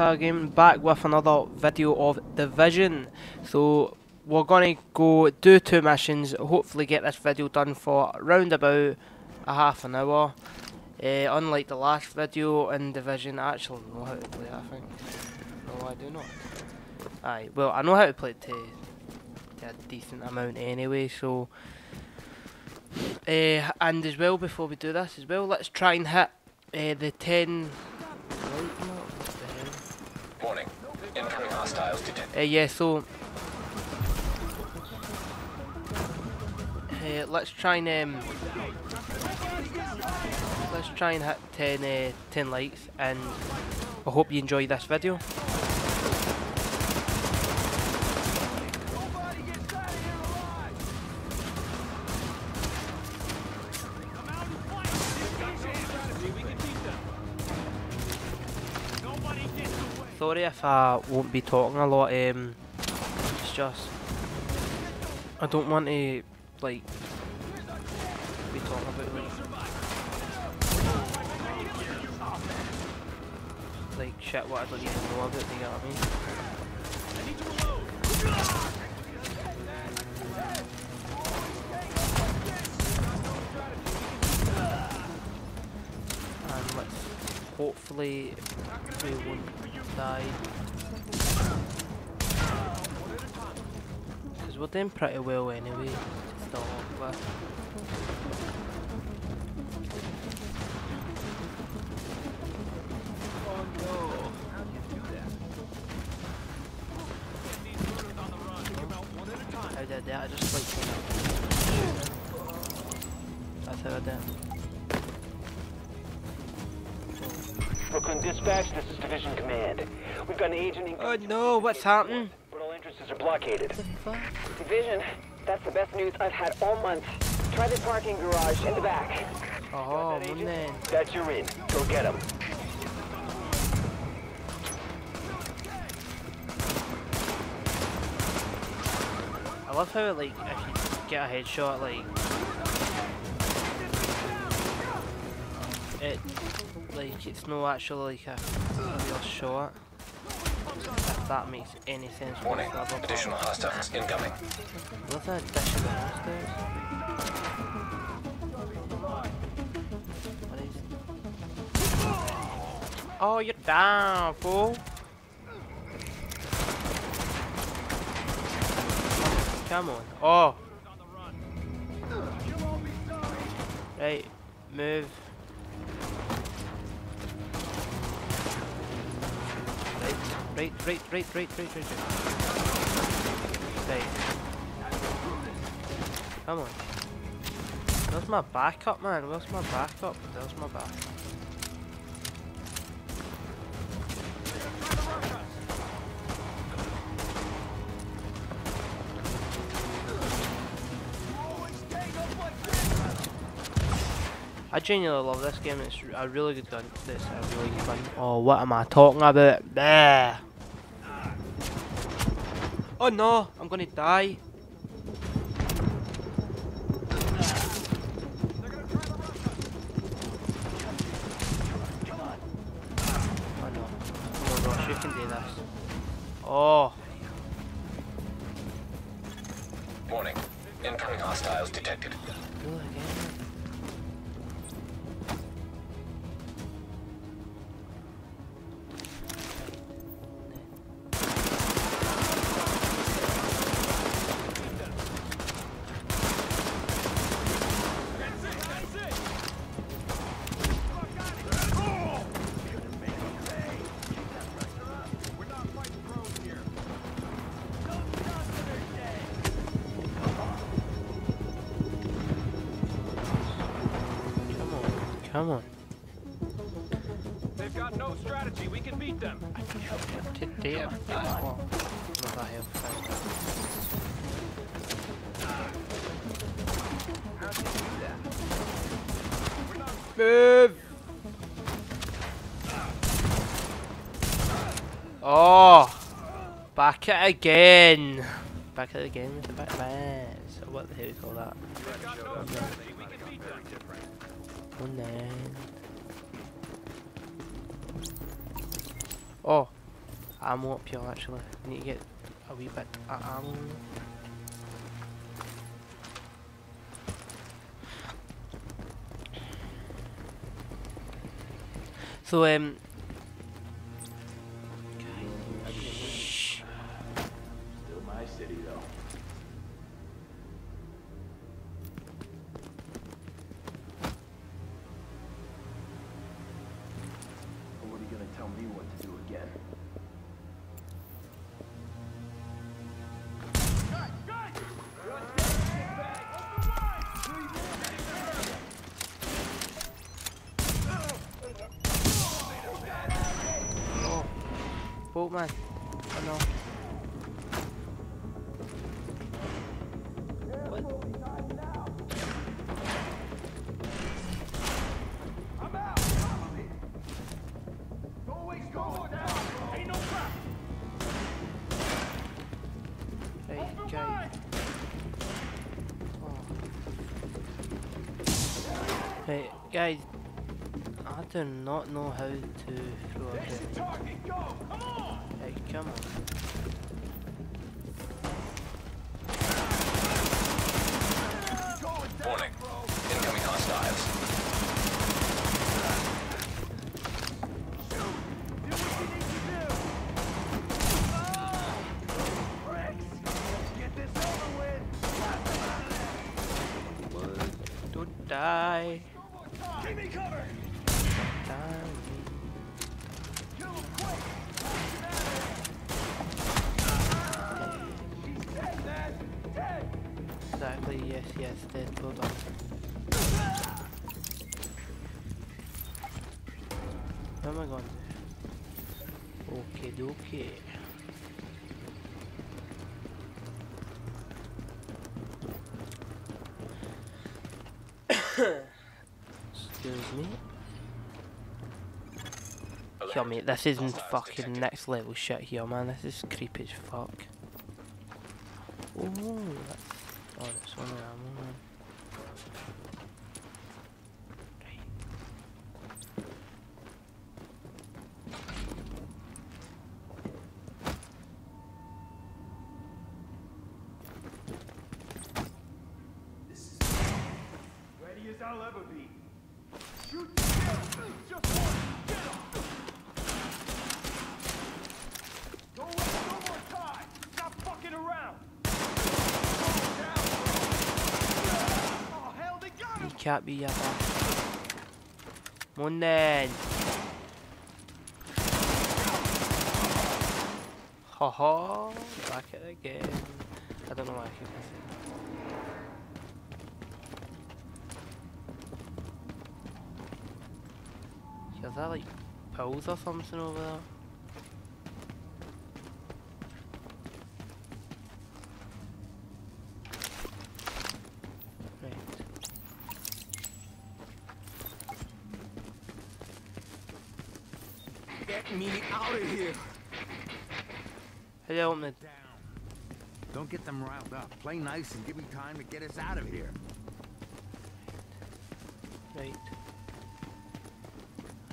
Game back with another video of Division. So we're gonna go do two missions, hopefully get this video done for around about a half an hour. Uh, unlike the last video in Division, I actually know how to play I think. No, I do not. Aye, well I know how to play to, to a decent amount anyway, so... Uh, and as well, before we do this as well, let's try and hit uh, the 10 Warning. Incoming hostiles detected. Uh, yeah, so uh, let's try and um, let's try and hit 10, uh, 10 likes, and I hope you enjoy this video. I won't be talking a lot, um, it's just, I don't want to, like, be talking about, like, like shit what I don't even know about, you get what I mean? Hopefully, we won't die. Because we're doing pretty well anyway, did I? I just That's how I did it. Brooklyn Dispatch, this is Division Command. We've got an agent in... Oh no, what's happening? But all entrances are blockaded. Division, that's the best news I've had all month. Try the parking garage in the back. Oh, man. That's your in. Go get him. I love how like if you get a headshot like it like it's no actually like eh? a real shot. If that makes any sense Warning. Additional hostiles incoming. What's that additional hostiles? Oh you're down, fool! Come on. Oh! Right, move. Right, right, right, right, right, right. Right. Come on. Where's my backup, man? Where's my backup? There's my backup. I genuinely love this game. It's a really good gun. It's a really good gun. Oh, what am I talking about? There. Oh no, I'm gonna die. Today. Oh, not helpful. Move! Oh! Back it again! Back it again with the back man. So what the hell do you call that? And then... Oh, ammo up here actually. I Need to get a wee bit of ammo. So um. Still my city, though. What are you gonna tell me what to do again? Boatman. Oh no. Right, guys. I do not know how to throw a come on. Yes, dead, well done. Where am I going to? Okay, dokie. Excuse me. Alert. Yo, mate, this isn't Hostiles fucking detected. next level shit here, man. This is creepy as fuck. Oh, that's... Oh, that's one of them, man. Right. Ready as I'll ever be. Shoot to kill! Just one! Get him! Don't waste no more time! Stop fucking around! Oh, hell, they got him! You can't be a bastard. Come on then. Ha ha, back it again. I don't know why I keep missing. Is that like pills or something over there? Right. Get me out of here! How do you open? Down. Don't get them riled up. Play nice and give me time to get us out of here. Right.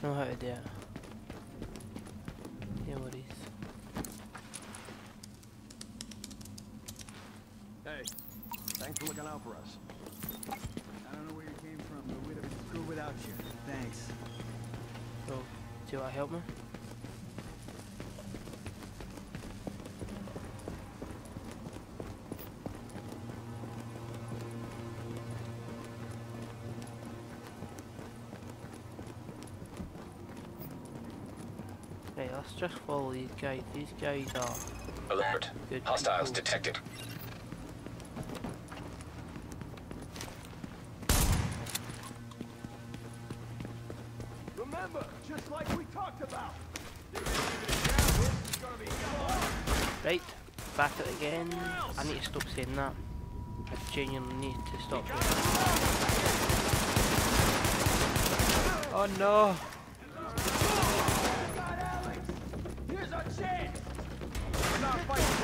I know how to do it. No worries. Hey, thanks for looking out for us. I don't know where you came from, but we'd have been screwed without you. Thanks. So, do I help me? Let's just follow these guys. These guys are Alert. good. Hostiles people. detected. Remember, just like we talked about! Right, back at it again. I need to stop saying that. I genuinely need to stop. Oh no! Our chance! Not fighting,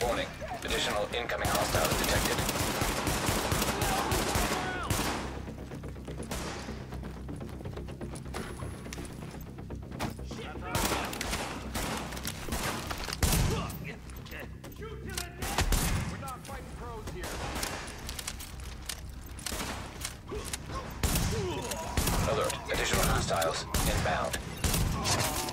bro! Warning. Additional incoming hostiles detected. Additional hostiles inbound.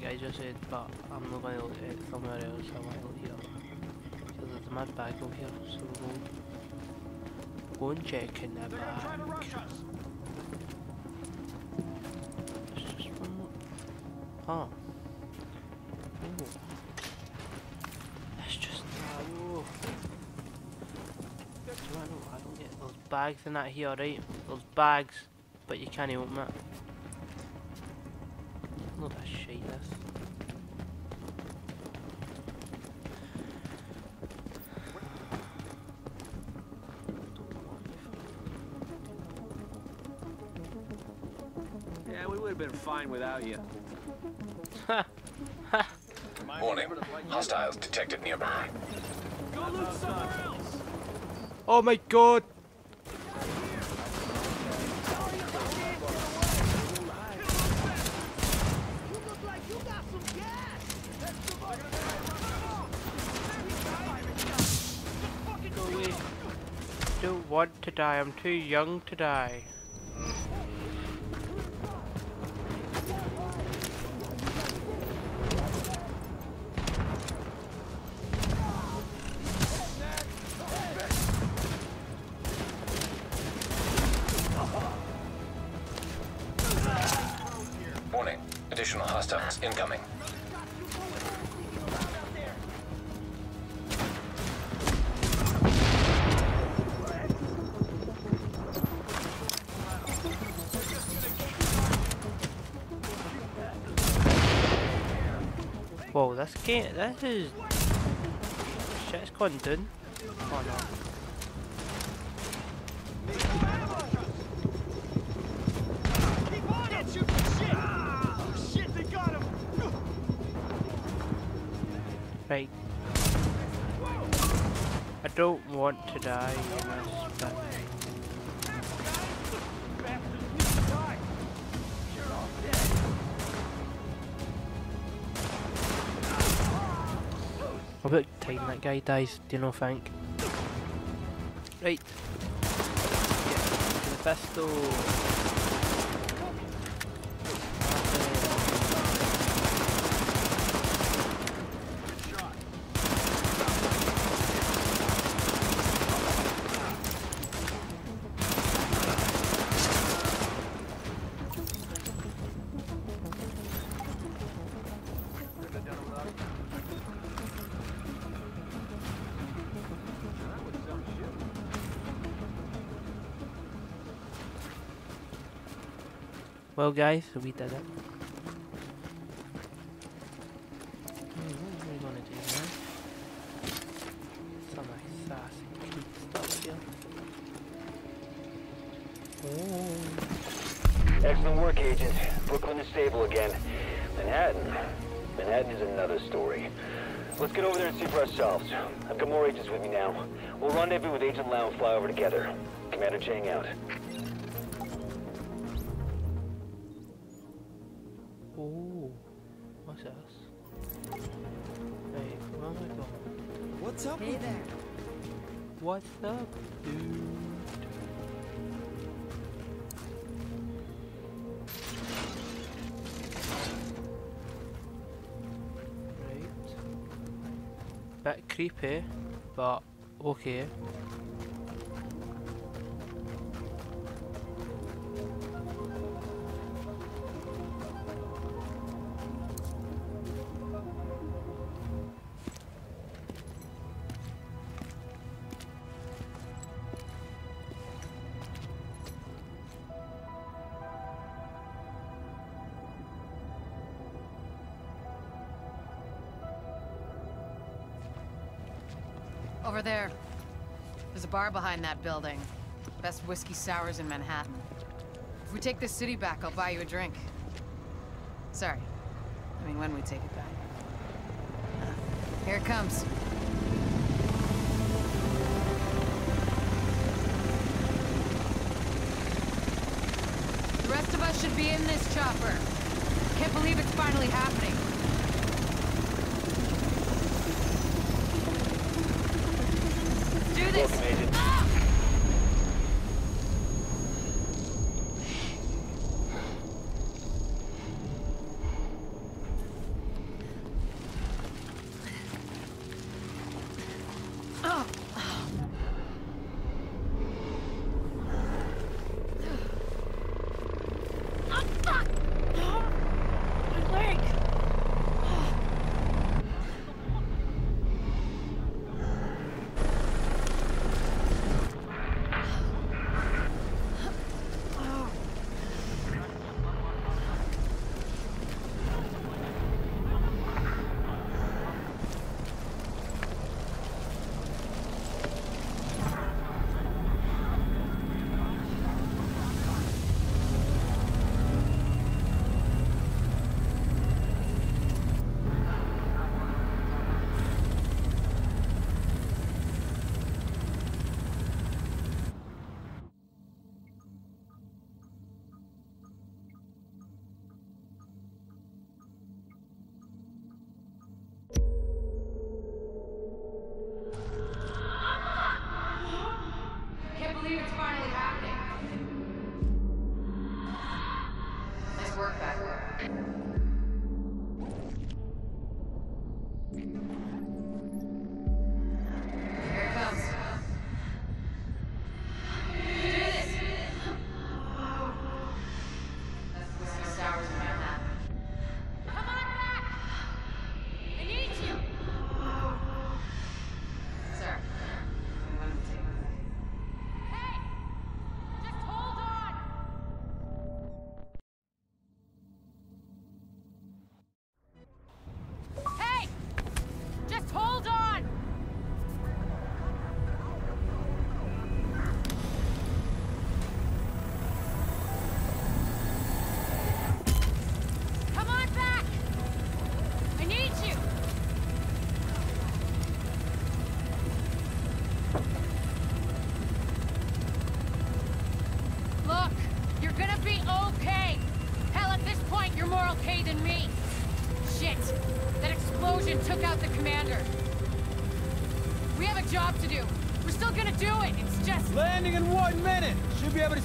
That guy just said, but I'm not gonna uh, look at it somewhere else, I want to look here. Because there's a mad bag over here, so we'll go, and check in that They're gonna try to bag. rush us! There's just one more. Oh. Oh. That's just oh. Do I know? I don't get those bags in that here, right? Those bags, but you can't open it. No, that shit. This. Yeah, we would have been fine without you. Warning. Hostiles detected nearby. Go loot somewhere else! Oh my god! Want to die. I'm too young to die. Warning. Additional hostiles incoming. This game, this is... Shit's gone down. Oh no. Shit! Shit! Right. I don't want to die in this, but... How about time that guy dies? Do you know, think? Right. Get the pistol. Well, guys, we did it. What are we gonna do now? Some Assassin's Creed stuff here. Excellent work, Agent. Brooklyn is stable again. Manhattan. Manhattan is another story. Let's get over there and see for ourselves. I've got more agents with me now. We'll rendezvous with Agent Lau and fly over together. Commander Chang out. Oh. What's this? Hey, where am I going? What's up? Hey there. What's up, dude? Right. Bit creepy, but okay. Over there. There's a bar behind that building. Best whiskey sours in Manhattan. If we take this city back, I'll buy you a drink. Sorry. I mean, when we take it back. Uh, here it comes. The rest of us should be in this chopper. Can't believe it's finally happening. Let's do this! Welcome, Agent.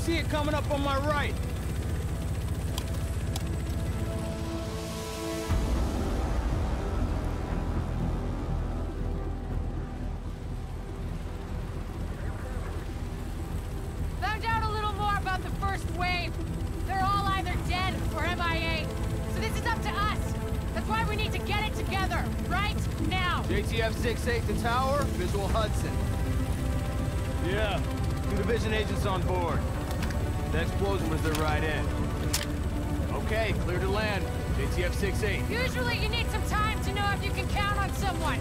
See it coming up on my right. Found out a little more about the first wave. They're all either dead or MIA. So this is up to us. That's why we need to get it together, right now. JTF 6-8 to tower, visual Hudson. Yeah, two division agents on board. The explosion was their right end. Okay, clear to land. JTF 6-8. Usually you need some time to know if you can count on someone.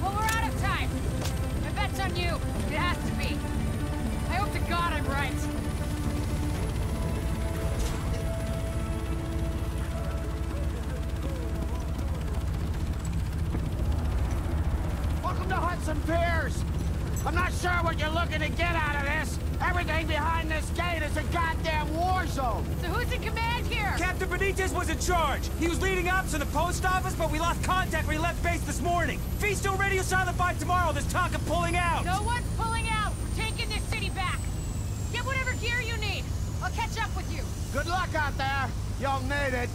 Well, we're out of time. My bet's on you. It has to be. I hope to God I'm right. Welcome to Hudson Piers. I'm not sure what you're looking to get out of this. Everything behind this gate is a goddamn war zone. So who's in command here? Captain Benitez was in charge. He was leading ops in the post office, but we lost contact when he left base this morning. If he's still radio silent by tomorrow, there's talk of pulling out. No one's pulling out. We're taking this city back. Get whatever gear you need. I'll catch up with you. Good luck out there. You'll need it.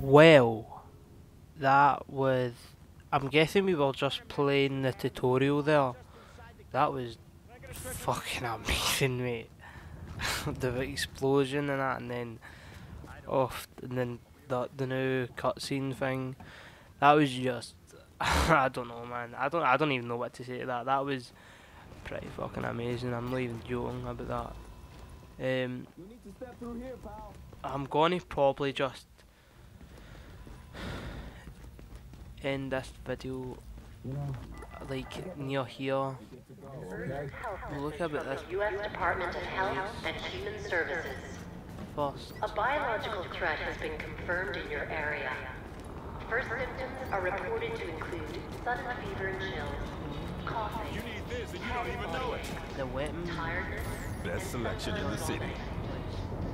Well, that was. I'm guessing we were just playing the tutorial there. That was fucking amazing, mate. the explosion and that, and then off, and then the the new cutscene thing. That was just. I don't know, man. I don't. I don't even know what to say to that. That was pretty fucking amazing. I'm not even joking about that. Um, You need to step through here. I'm gonna probably just end this video like near here. Look about this U.S. Department of Health and Human Services. first. A biological threat has been confirmed in your area. First symptoms are reported to include sudden fever and chills, coughing, You need this and you don't even know it. The weapon. tiredness, Best selection in the city.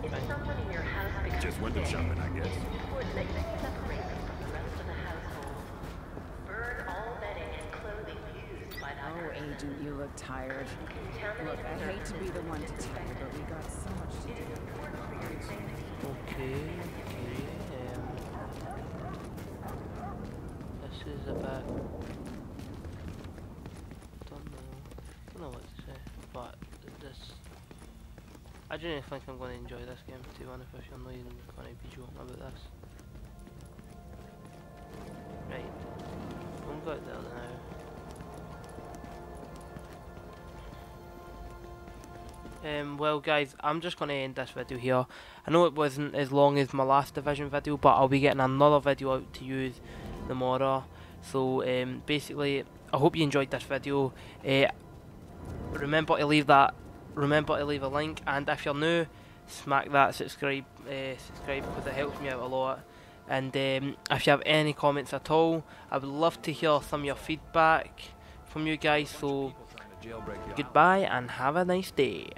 If someone in your house becomes Just window sick, shopping, I guess. it's important that you separate them from the rest of the household. Burn all bedding and clothing used by that Agent, you look tired. Look, I hate to be the one to tell you, but we got so much to do. Okay, okay. Um, this is about. Don't know. Don't know what to say. But this. I genuinely think I'm going to enjoy this game. To be honest I'm not even going to be joking about this. Right. I'm going there now. Um, well guys, I'm just going to end this video here. I know it wasn't as long as my last Division video, but I'll be getting another video out to use tomorrow. So um, basically, I hope you enjoyed this video. Uh, remember to leave that, remember to leave a link, and if you're new, smack that subscribe, uh, subscribe because it helps me out a lot. And um, if you have any comments at all, I would love to hear some of your feedback from you guys. So goodbye and have a nice day.